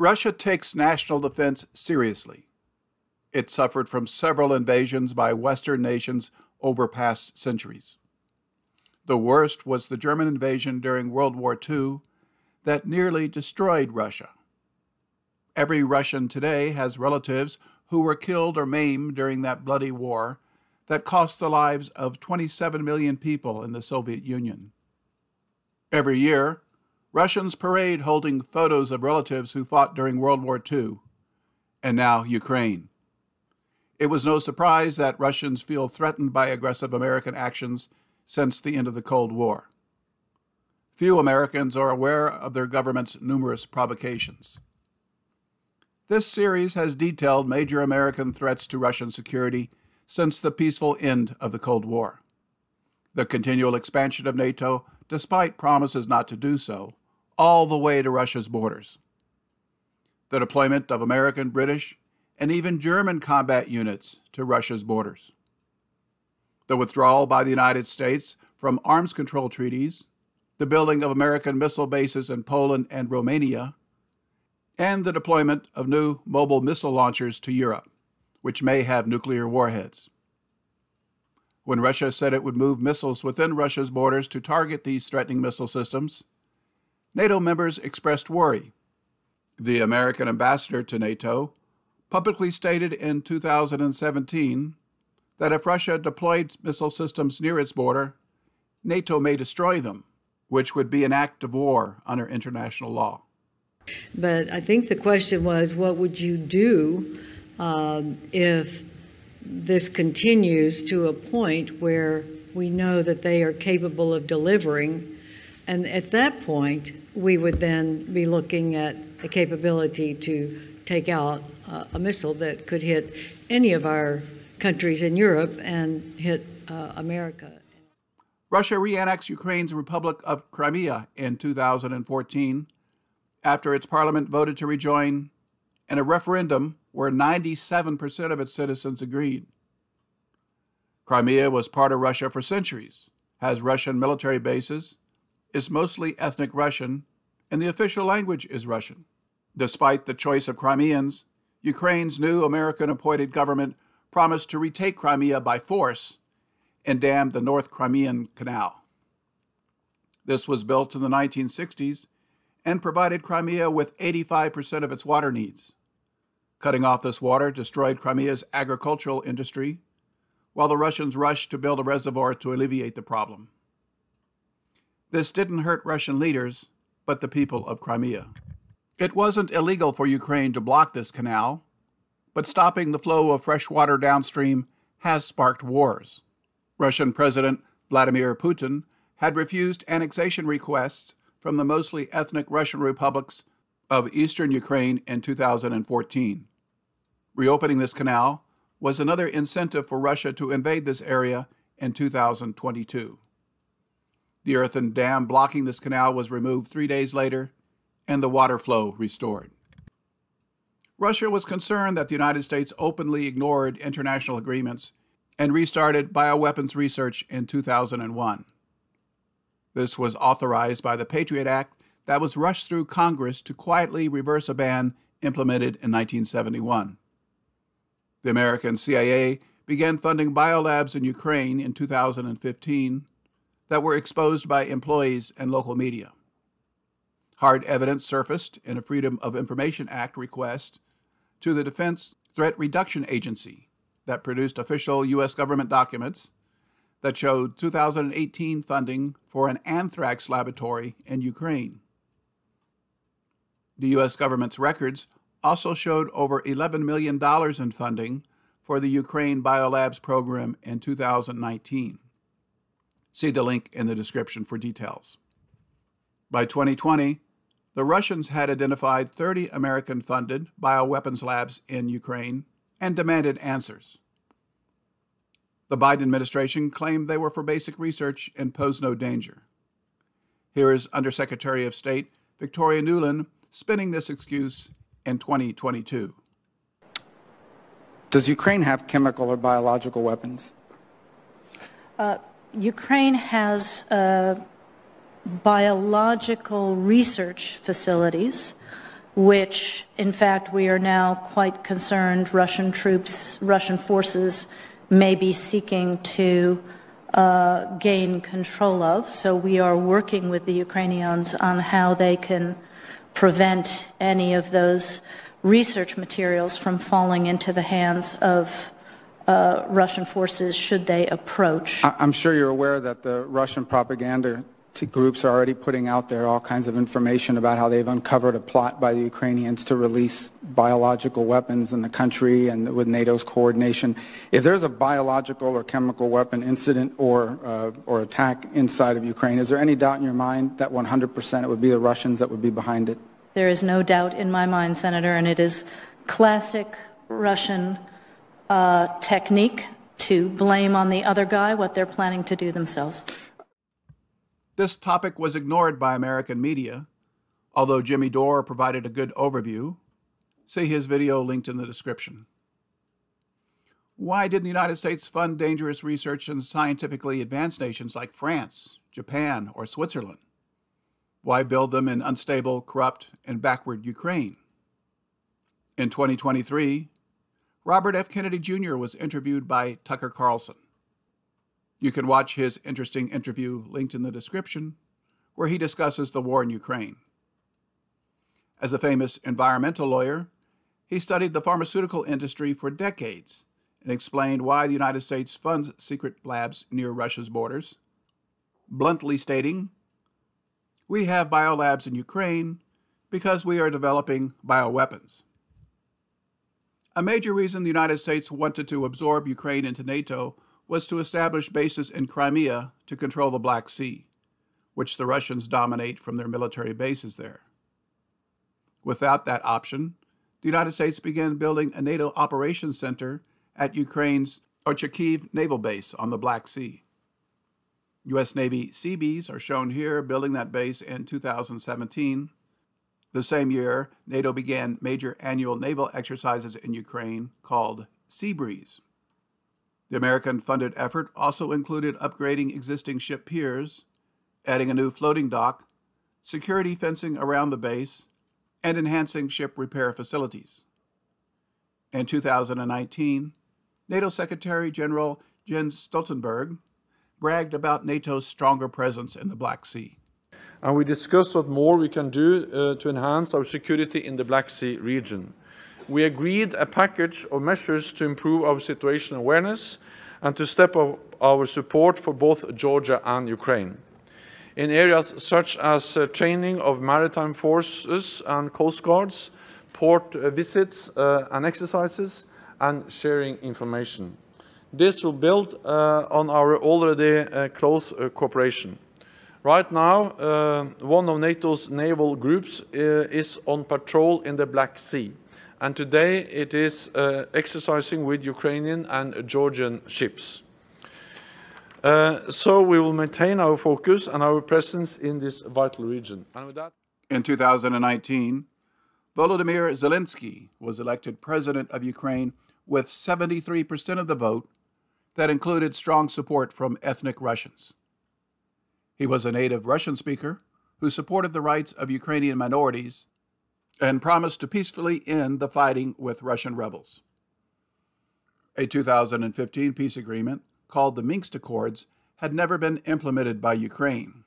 Russia takes national defense seriously. It suffered from several invasions by Western nations over past centuries. The worst was the German invasion during World War II that nearly destroyed Russia. Every Russian today has relatives who were killed or maimed during that bloody war that cost the lives of 27 million people in the Soviet Union. Every year, Russians parade holding photos of relatives who fought during World War II, and now Ukraine. It was no surprise that Russians feel threatened by aggressive American actions since the end of the Cold War. Few Americans are aware of their government's numerous provocations. This series has detailed major American threats to Russian security since the peaceful end of the Cold War. The continual expansion of NATO, despite promises not to do so, all the way to Russia's borders. The deployment of American, British, and even German combat units to Russia's borders. The withdrawal by the United States from arms control treaties, the building of American missile bases in Poland and Romania, and the deployment of new mobile missile launchers to Europe, which may have nuclear warheads. When Russia said it would move missiles within Russia's borders to target these threatening missile systems, NATO members expressed worry. The American ambassador to NATO publicly stated in 2017 that if Russia deployed missile systems near its border, NATO may destroy them, which would be an act of war under international law. But I think the question was what would you do um, if this continues to a point where we know that they are capable of delivering? And at that point, we would then be looking at a capability to take out uh, a missile that could hit any of our countries in Europe and hit uh, America. Russia re annexed Ukraine's Republic of Crimea in 2014 after its parliament voted to rejoin in a referendum where 97% of its citizens agreed. Crimea was part of Russia for centuries, has Russian military bases, is mostly ethnic Russian, and the official language is Russian. Despite the choice of Crimeans, Ukraine's new American appointed government promised to retake Crimea by force and dam the North Crimean Canal. This was built in the 1960s and provided Crimea with 85% of its water needs. Cutting off this water destroyed Crimea's agricultural industry, while the Russians rushed to build a reservoir to alleviate the problem. This didn't hurt Russian leaders, but the people of Crimea. It wasn't illegal for Ukraine to block this canal, but stopping the flow of fresh water downstream has sparked wars. Russian President Vladimir Putin had refused annexation requests from the mostly ethnic Russian republics of eastern Ukraine in 2014. Reopening this canal was another incentive for Russia to invade this area in 2022. The earthen dam blocking this canal was removed three days later, and the water flow restored. Russia was concerned that the United States openly ignored international agreements and restarted bioweapons research in 2001. This was authorized by the Patriot Act that was rushed through Congress to quietly reverse a ban implemented in 1971. The American CIA began funding biolabs in Ukraine in 2015 that were exposed by employees and local media. Hard evidence surfaced in a Freedom of Information Act request to the Defense Threat Reduction Agency that produced official U.S. government documents that showed 2018 funding for an anthrax laboratory in Ukraine. The U.S. government's records also showed over $11 million in funding for the Ukraine Biolabs program in 2019. See the link in the description for details. By 2020, the Russians had identified 30 American funded bioweapons labs in Ukraine and demanded answers. The Biden administration claimed they were for basic research and pose no danger. Here is Undersecretary of State Victoria Nuland spinning this excuse in 2022. Does Ukraine have chemical or biological weapons? Uh, Ukraine has uh, biological research facilities, which, in fact, we are now quite concerned Russian troops, Russian forces may be seeking to uh, gain control of. So we are working with the Ukrainians on how they can prevent any of those research materials from falling into the hands of uh, Russian forces should they approach. I'm sure you're aware that the Russian propaganda groups are already putting out there all kinds of information about how they've uncovered a plot by the Ukrainians to release biological weapons in the country and with NATO's coordination. If there's a biological or chemical weapon incident or, uh, or attack inside of Ukraine, is there any doubt in your mind that 100% it would be the Russians that would be behind it? There is no doubt in my mind, Senator, and it is classic Russian uh, technique to blame on the other guy what they're planning to do themselves. This topic was ignored by American media, although Jimmy Dore provided a good overview. See his video linked in the description. Why didn't the United States fund dangerous research in scientifically advanced nations like France, Japan, or Switzerland? Why build them in unstable, corrupt, and backward Ukraine? In 2023, Robert F. Kennedy Jr. was interviewed by Tucker Carlson. You can watch his interesting interview linked in the description, where he discusses the war in Ukraine. As a famous environmental lawyer, he studied the pharmaceutical industry for decades and explained why the United States funds secret labs near Russia's borders, bluntly stating we have biolabs in Ukraine because we are developing bioweapons. A major reason the United States wanted to absorb Ukraine into NATO was to establish bases in Crimea to control the Black Sea, which the Russians dominate from their military bases there. Without that option, the United States began building a NATO operations center at Ukraine's Ochakiv naval base on the Black Sea. U.S. Navy Seabees are shown here building that base in 2017. The same year, NATO began major annual naval exercises in Ukraine called Sea Breeze. The American funded effort also included upgrading existing ship piers, adding a new floating dock, security fencing around the base, and enhancing ship repair facilities. In 2019, NATO Secretary General Jens Stoltenberg bragged about NATO's stronger presence in the Black Sea. And we discussed what more we can do uh, to enhance our security in the Black Sea region. We agreed a package of measures to improve our situation awareness and to step up our support for both Georgia and Ukraine. In areas such as uh, training of maritime forces and coast guards, port uh, visits uh, and exercises, and sharing information. This will build uh, on our already uh, close uh, cooperation. Right now, one of NATO's naval groups is on patrol in the Black Sea. And today it is exercising with Ukrainian and Georgian ships. Uh, so we will maintain our focus and our presence in this vital region. In 2019, Volodymyr Zelensky was elected president of Ukraine with 73% of the vote that included strong support from ethnic Russians. He was a native Russian speaker who supported the rights of Ukrainian minorities and promised to peacefully end the fighting with Russian rebels. A 2015 peace agreement called the Minsk Accords had never been implemented by Ukraine.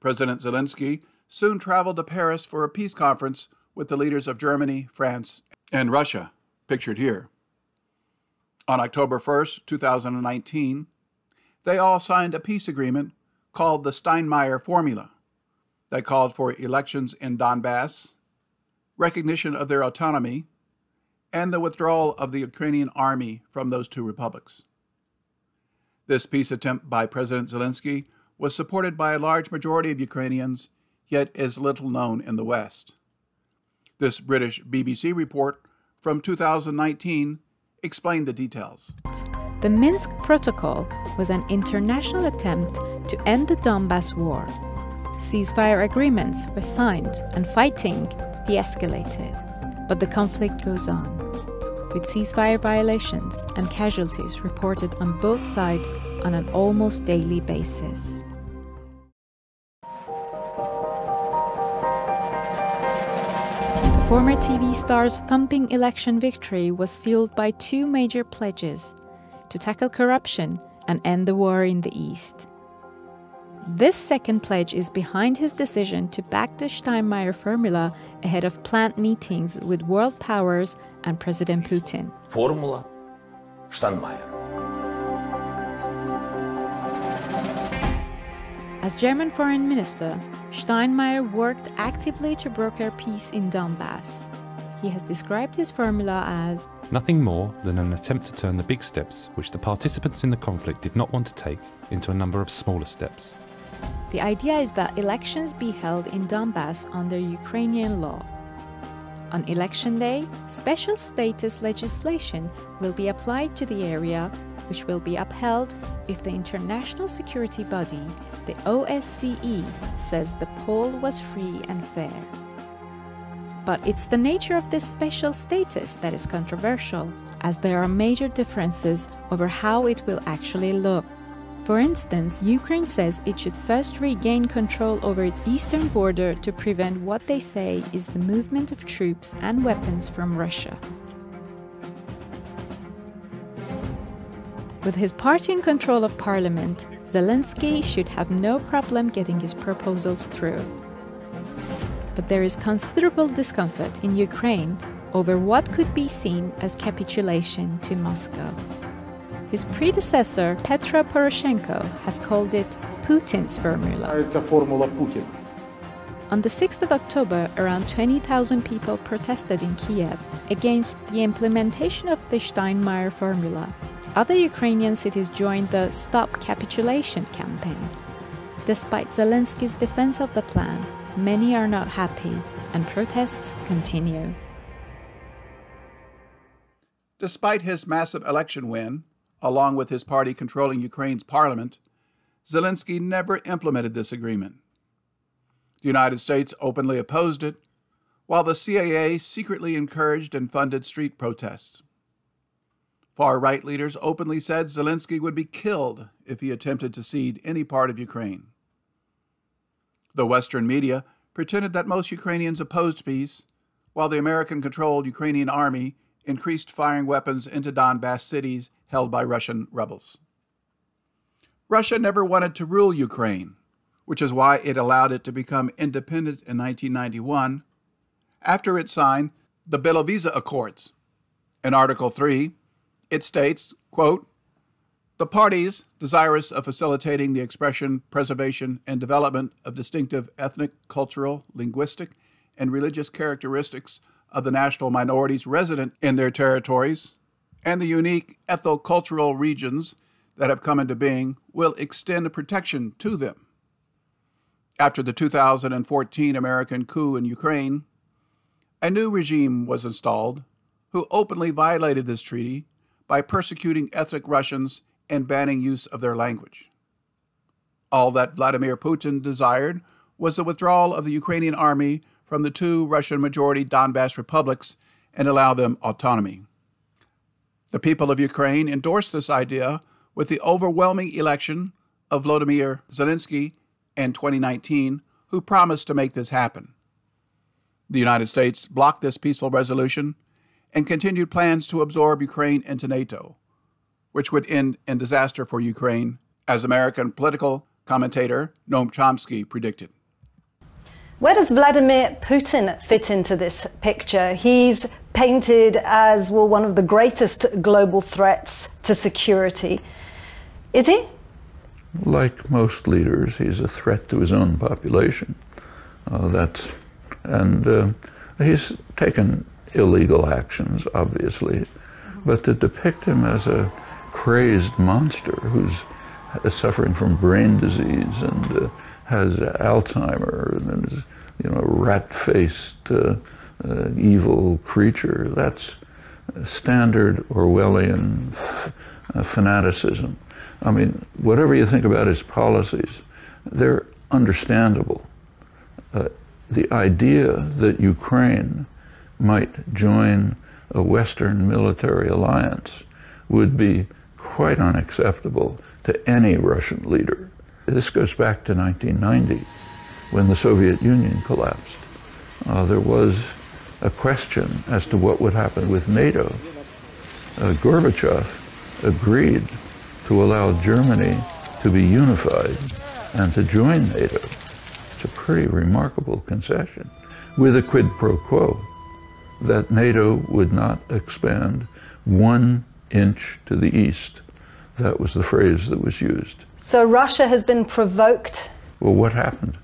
President Zelensky soon traveled to Paris for a peace conference with the leaders of Germany, France, and Russia, pictured here. On October 1, 2019, they all signed a peace agreement called the Steinmeier Formula that called for elections in Donbass, recognition of their autonomy, and the withdrawal of the Ukrainian army from those two republics. This peace attempt by President Zelensky was supported by a large majority of Ukrainians, yet is little known in the West. This British BBC report from 2019 explained the details. The Minsk Protocol was an international attempt to end the Donbass war. ceasefire agreements were signed and fighting de escalated. But the conflict goes on, with ceasefire violations and casualties reported on both sides on an almost daily basis. The former TV star's thumping election victory was fueled by two major pledges to tackle corruption and end the war in the East. This second pledge is behind his decision to back the Steinmeier formula ahead of planned meetings with world powers and President Putin. Formula Steinmeier. As German foreign minister, Steinmeier worked actively to broker peace in Donbass. He has described his formula as nothing more than an attempt to turn the big steps which the participants in the conflict did not want to take into a number of smaller steps. The idea is that elections be held in Donbass under Ukrainian law. On election day, special status legislation will be applied to the area, which will be upheld if the international security body, the OSCE, says the poll was free and fair. But it's the nature of this special status that is controversial, as there are major differences over how it will actually look. For instance, Ukraine says it should first regain control over its eastern border to prevent what they say is the movement of troops and weapons from Russia. With his party in control of parliament, Zelensky should have no problem getting his proposals through. But there is considerable discomfort in Ukraine over what could be seen as capitulation to Moscow. His predecessor, Petro Poroshenko, has called it Putin's formula. It's a formula Putin. On the 6th of October, around 20,000 people protested in Kiev against the implementation of the Steinmeier formula. Other Ukrainian cities joined the Stop Capitulation campaign. Despite Zelensky's defense of the plan, many are not happy and protests continue. Despite his massive election win, along with his party controlling Ukraine's parliament, Zelensky never implemented this agreement. The United States openly opposed it, while the CIA secretly encouraged and funded street protests. Far right leaders openly said Zelensky would be killed if he attempted to cede any part of Ukraine. The Western media pretended that most Ukrainians opposed peace, while the American controlled Ukrainian army increased firing weapons into Donbass cities held by Russian rebels. Russia never wanted to rule Ukraine, which is why it allowed it to become independent in 1991 after it signed the Belovezha Accords. In Article 3, it states, quote, the parties, desirous of facilitating the expression, preservation, and development of distinctive ethnic, cultural, linguistic, and religious characteristics of the national minorities resident in their territories, and the unique ethno-cultural regions that have come into being will extend protection to them. After the 2014 American coup in Ukraine, a new regime was installed who openly violated this treaty by persecuting ethnic Russians and banning use of their language. All that Vladimir Putin desired was the withdrawal of the Ukrainian army from the two Russian majority Donbass republics and allow them autonomy. The people of Ukraine endorsed this idea with the overwhelming election of Volodymyr Zelensky in 2019, who promised to make this happen. The United States blocked this peaceful resolution and continued plans to absorb Ukraine into NATO, which would end in disaster for Ukraine, as American political commentator Noam Chomsky predicted. Where does Vladimir Putin fit into this picture? He's painted as, well, one of the greatest global threats to security. Is he? Like most leaders, he's a threat to his own population. Uh, that's, and uh, he's taken illegal actions, obviously, but to depict him as a crazed monster who's suffering from brain disease and uh, has Alzheimer and is, you know, rat-faced uh, uh, evil creature. That's standard Orwellian uh, fanaticism. I mean, whatever you think about his policies, they're understandable. Uh, the idea that Ukraine might join a Western military alliance would be quite unacceptable to any Russian leader. This goes back to 1990 when the Soviet Union collapsed. Uh, there was a question as to what would happen with NATO. Uh, Gorbachev agreed to allow Germany to be unified and to join NATO. It's a pretty remarkable concession with a quid pro quo that NATO would not expand one inch to the east. That was the phrase that was used. So Russia has been provoked. Well, what happened?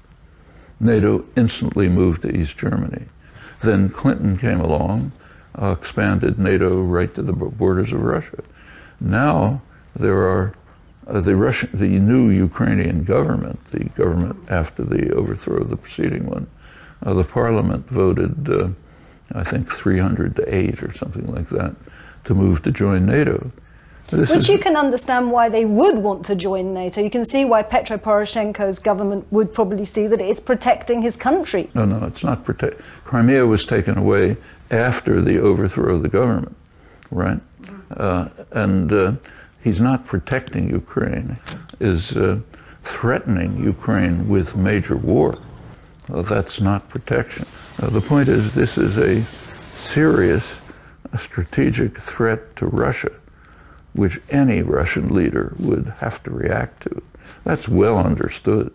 NATO instantly moved to East Germany. Then Clinton came along, uh, expanded NATO right to the borders of Russia. Now there are uh, the Russian, the new Ukrainian government, the government after the overthrow of the preceding one, uh, the parliament voted, uh, I think, 300 to 8 or something like that, to move to join NATO. This Which is, you can understand why they would want to join NATO. You can see why Petro Poroshenko's government would probably see that it's protecting his country. No, no, it's not protect. Crimea was taken away after the overthrow of the government, right? Uh, and uh, he's not protecting Ukraine, is uh, threatening Ukraine with major war. that's not protection. Uh, the point is, this is a serious strategic threat to Russia which any Russian leader would have to react to. That's well understood.